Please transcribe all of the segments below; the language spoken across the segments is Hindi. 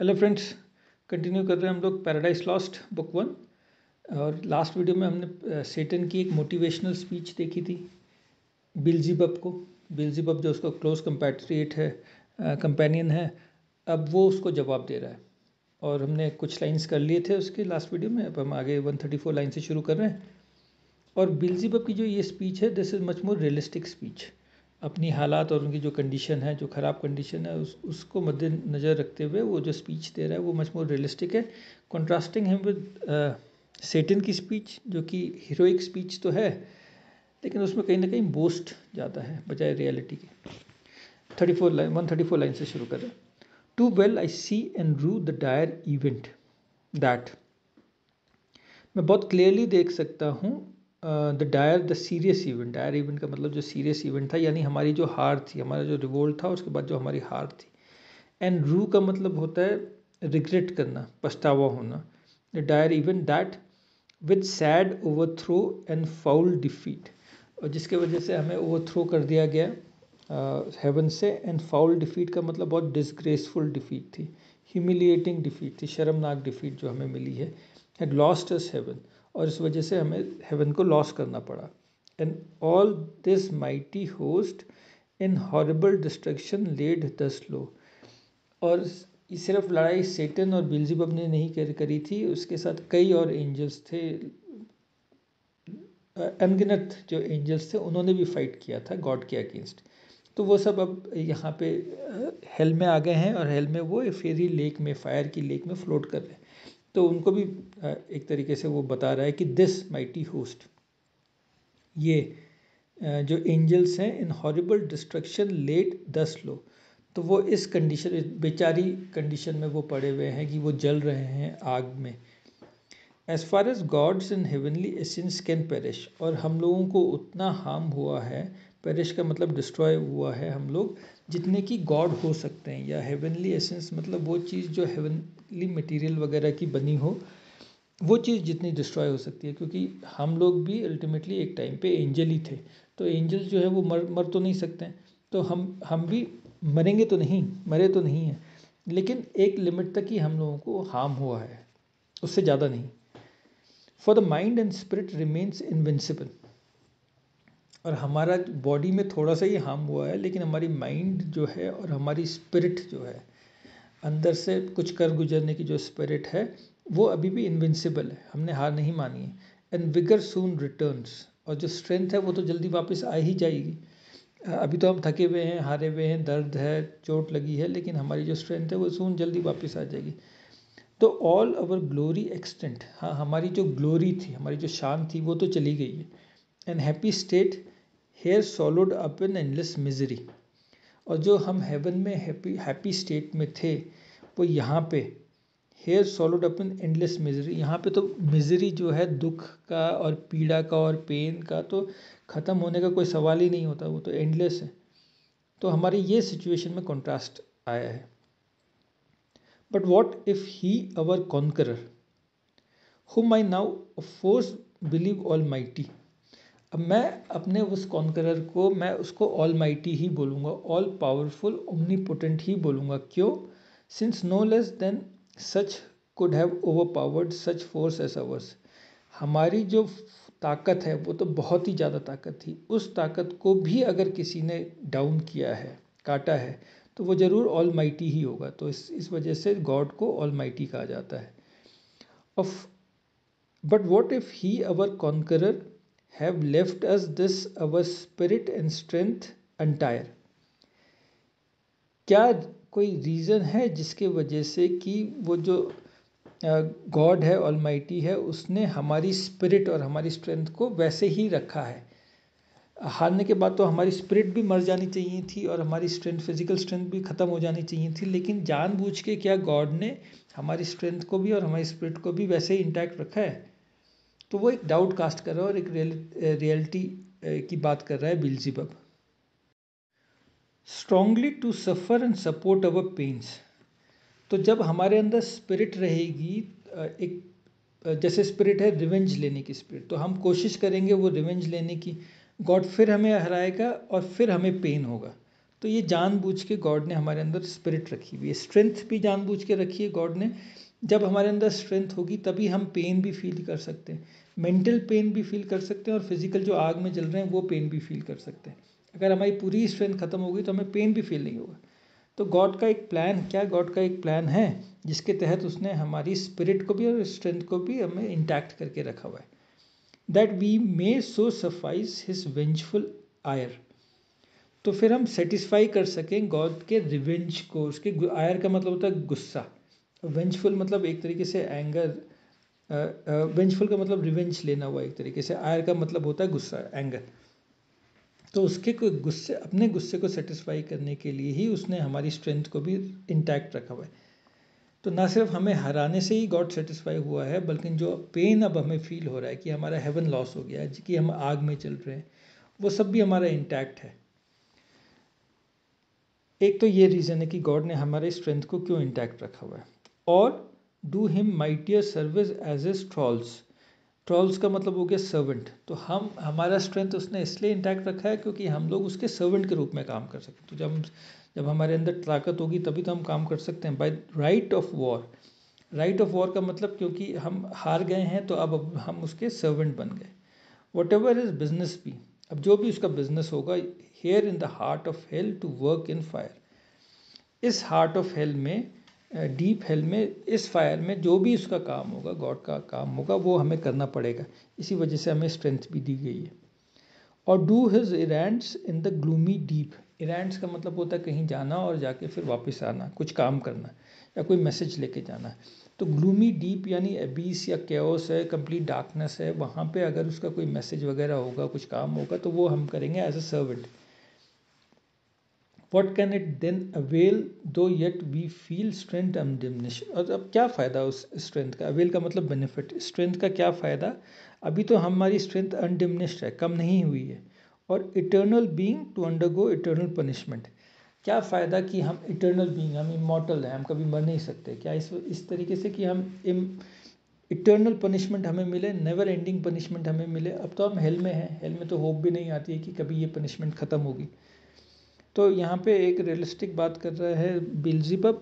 हेलो फ्रेंड्स कंटिन्यू कर रहे हैं हम लोग पैराडाइज लॉस्ट बुक वन और लास्ट वीडियो में हमने सेटन की एक मोटिवेशनल स्पीच देखी थी बिल्जीबब को. बिल्जीबब जो उसका क्लोज कंपैट्रिएट है कंपेनियन है, अब वो उसको जवाब दे रहा है. और हमने कुछ लाइंस कर लिए थे उसके लास्ट वीडियो में, अब हम आगे 134 लाइन से शुरू कर रहे हैं. और बिल्जीबब की जो ये स्पीच है this is much more realistic speech अपनी हालात और उनकी जो कंडीशन है, जो ख़राब कंडीशन है, उस, उसको मद्देनज़र रखते हुए वो जो स्पीच दे रहा है, वो मच मोर रियलिस्टिक है। कॉन्ट्रास्टिंग है विद सेटन की स्पीच जो कि हीरोइक स्पीच तो है, लेकिन उसमें कहीं ना कहीं बोस्ट जाता है, बजाय रियलिटी के। Thirty four line one thirty four line से शुरू करें too well I see and rue the dire event that मैं बहुत क्लियरली देख सकता हूँ the dire the serious event dire event का मतलब जो सीरियस इवेंट था, यानी हमारी जो हार थी, हमारा जो रिवोल्ट था, उसके बाद जो हमारी हार थी। एंड रू का मतलब होता है रिग्रेट करना, पछतावा होना। The dire event that with sad overthrow and foul defeat और जिसके वजह से हमें ओवर थ्रो कर दिया गया हेवन से एंड फाउल डिफीट का मतलब बहुत डिसग्रेसफुल डिफीट थी। ह्यूमिलिएटिंग डिफीट थी, शर्मनाक डिफीट जो हमें मिली है। हैड लॉस्ट अस हेवन और इस वजह से हमें हेवन को लॉस करना पड़ा। And all this mighty host in horrible destruction laid thus low और सिर्फ़ लड़ाई सेटन और बिल्जीबब ने नहीं कर थी, उसके साथ कई और एंजल्स थे। अनगिनत जो एंजल्स थे, उन्होंने भी फाइट किया था गॉड के अगेंस्ट तो वो सब अब यहाँ पे हेल में आ गए हैं और हेल में वो फेरी लेक में फायर की लेक में फ्लोट कर रहे हैं। तो उनको भी एक तरीके से वो बता रहा है कि दिस माइटी होस्ट ये जो एंजल्स हैं इन हॉरिबल डिस्ट्रक्शन लेट दस लो तो वो इस कंडीशन बेचारी कंडीशन में वो पड़े हुए हैं कि वो जल रहे हैं आग में। As far as gods in heavenly essences can perish और हम लोगों को उतना हार्म हुआ है पेरिश का मतलब डिस्ट्रॉय हुआ है हम लोग। जितने की गॉड हो सकते हैं या हेवनली एसेंस मतलब वो चीज़ जो हेवनली मटेरियल वगैरह की बनी हो, वो चीज़ जितनी डिस्ट्रॉय हो सकती है। क्योंकि हम लोग भी अल्टीमेटली एक टाइम पे एंजल ही थे। तो एंजल जो है वो मर मर तो नहीं सकते हैं। तो हम हम भी मरेंगे तो नहीं, मरे तो नहीं हैं। लेकिन एक लिमिट तक ही हम लोगों को हार्म हुआ है, उससे ज़्यादा नहीं। For the mind and spirit remains invincible और हमारा बॉडी में थोड़ा सा ही हार्म हुआ है, लेकिन हमारी माइंड जो है और हमारी स्पिरिट जो है, अंदर से कुछ कर गुजरने की जो स्पिरिट है, वो अभी भी इन्विंसिबल है। हमने हार नहीं मानी है। एंड विगर सून रिटर्न्स और जो स्ट्रेंथ है, वो तो जल्दी वापस आ ही जाएगी। अभी तो हम थके हुए हैं, हारे हुए हैं, दर्द है, चोट लगी है, लेकिन हमारी जो स्ट्रेंथ है, वो सून जल्दी वापस आ जाएगी। तो ऑल अवर ग्लोरी एक्सटेंट हाँ हमारी जो ग्लोरी थी, हमारी जो शान थी, वो तो चली गई है। And happy state here swallowed up in endless misery और जो हम हेवन में हैप्पी हैप्पी स्टेट में थे, वो यहाँ पे। Here swallowed up in endless misery यहाँ पे तो मिजरी जो है, दुख का और पीड़ा का और पेन का तो ख़त्म होने का कोई सवाल ही नहीं होता, वो तो एंडलेस है। तो हमारी ये सिचुएशन में कॉन्ट्रास्ट आया है। But what if he our conqueror whom I now force believe almighty अब मैं अपने उस कॉन्करर को, मैं उसको ऑल माइटी ही बोलूँगा ऑल पावरफुल ओमनीपोटेंट ही बोलूँगा। क्यों? Since no less than such could have overpowered such force as ours हमारी जो ताकत है, वो तो बहुत ही ज़्यादा ताकत थी। उस ताकत को भी अगर किसी ने डाउन किया है, काटा है तो वो ज़रूर ऑल माइटी ही होगा। तो इस इस वजह से गॉड को ऑल माइटी कहा जाता है। Of but what if he our conqueror have left us this, our spirit and strength entire. क्या कोई रीज़न है जिसके वजह से कि वो जो गॉड है ऑलमाइटी है, उसने हमारी स्पिरिट और हमारी स्ट्रेंथ को वैसे ही रखा है? हारने के बाद तो हमारी स्पिरिट भी मर जानी चाहिए थी और हमारी स्ट्रेंथ फ़िज़िकल स्ट्रेंथ भी ख़त्म हो जानी चाहिए थी, लेकिन जानबूझ के क्या गॉड ने हमारी स्ट्रेंथ को भी और हमारी स्पिरिट को भी वैसे ही इंटैक्ट रखा है? तो वो एक डाउट कास्ट कर रहा है और एक रियलिटी की बात कर रहा है Beelzebub strongly to suffer and support our pains तो जब हमारे अंदर स्पिरिट रहेगी एक जैसे स्पिरिट है रिवेंज लेने की स्पिरिट तो हम कोशिश करेंगे वो रिवेंज लेने की। गॉड फिर हमें हराएगा और फिर हमें पेन होगा। तो ये जानबूझ के गॉड ने हमारे अंदर स्पिरिट रखी हुई है। स्ट्रेंथ भी जानबूझ के रखी है गॉड ने। जब हमारे अंदर स्ट्रेंथ होगी, तभी हम पेन भी फील कर सकते हैं। मेंटल पेन भी फील कर सकते हैं और फ़िज़िकल जो आग में जल रहे हैं, वो पेन भी फील कर सकते हैं। अगर हमारी पूरी स्ट्रेंथ खत्म होगी तो हमें पेन भी फील नहीं होगा। तो गॉड का एक प्लान क्या गॉड का एक प्लान है? जिसके तहत उसने हमारी स्पिरिट को भी और स्ट्रेंथ को भी हमें इंटैक्ट करके रखा हुआ है। That we may so suffice his vengeful ire तो फिर हम सेटिस्फाई कर सकें गॉड के रिवेंज को। उसके आयर का मतलब होता है गुस्सा। वेंजफुल मतलब एक तरीके से एंगर वेंजफुल का मतलब रिवेंज लेना हुआ एक तरीके से। आयर का मतलब होता है गुस्सा एंगर तो उसके कोई गुस्से, अपने गुस्से को सेटिस्फाई करने के लिए ही उसने हमारी स्ट्रेंथ को भी इंटैक्ट रखा हुआ है। तो ना सिर्फ़ हमें हराने से ही गॉड सेटिस्फाई हुआ है, बल्कि जो पेन अब हमें फील हो रहा है कि हमारा हेवन लॉस हो गया है, कि हम आग में चल रहे हैं, वो सब भी हमारा इंटैक्ट है। एक तो ये रीज़न है कि गॉड ने हमारे स्ट्रेंथ को क्यों इंटैक्ट रखा हुआ है। और do him mightier service as a thralls thralls का मतलब हो गया सर्वेंट तो हम, हमारा स्ट्रेंथ उसने इसलिए इंटैक्ट रखा है क्योंकि हम लोग उसके सर्वेंट के रूप में काम कर सकते तो जब जब हमारे अंदर ताकत होगी तभी तो हम काम कर सकते हैं। By right of war right of war का मतलब क्योंकि हम हार गए हैं तो अब हम उसके सर्वेंट बन गए। वट एवर इज़ बिज़नेस भी अब जो भी उसका बिज़नेस होगा here in the heart of hell to work in fire इस हार्ट ऑफ़ हेल में डीप हेल में, इस फायर में जो भी उसका काम होगा, गॉड का काम होगा, वो हमें करना पड़ेगा। इसी वजह से हमें स्ट्रेंथ भी दी गई है। और do his errands in the gloomy deep. Errands का मतलब होता है कहीं जाना और जाके फिर वापस आना, कुछ काम करना, या कोई मैसेज लेके जाना। तो ग्लूमी डीप यानी एबीस या केओस है, कंप्लीट डार्कनेस है, वहाँ पे अगर उसका कोई मैसेज वगैरह होगा, कुछ काम होगा तो वो हम करेंगे as a servant. What can it then avail though yet we feel strength undiminished और अब क्या फ़ायदा उस स्ट्रेंथ का? अवेल का मतलब बेनिफिट स्ट्रेंथ का क्या फ़ायदा? अभी तो हमारी स्ट्रेंथ अनडिमिनिश्ड है, कम नहीं हुई है। और eternal being to undergo eternal punishment क्या फ़ायदा कि हम इटर्नल बींग हम इमोटल हैं, हम कभी मर नहीं सकते? क्या इस इस तरीके से कि हम इम इटर्नल पनिशमेंट हमें मिले नेवर एंडिंग पनिशमेंट हमें मिले? अब तो हम हेल में हैं। हेल में तो होप भी नहीं आती है कि कभी ये पनिशमेंट ख़त्म होगी। तो यहाँ पे एक रियलिस्टिक बात कर रहा है बिल्जिबब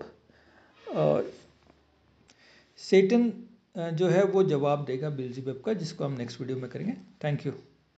और सेटन जो है वो जवाब देगा बिल्जिबब का, जिसको हम नेक्स्ट वीडियो में करेंगे। Thank you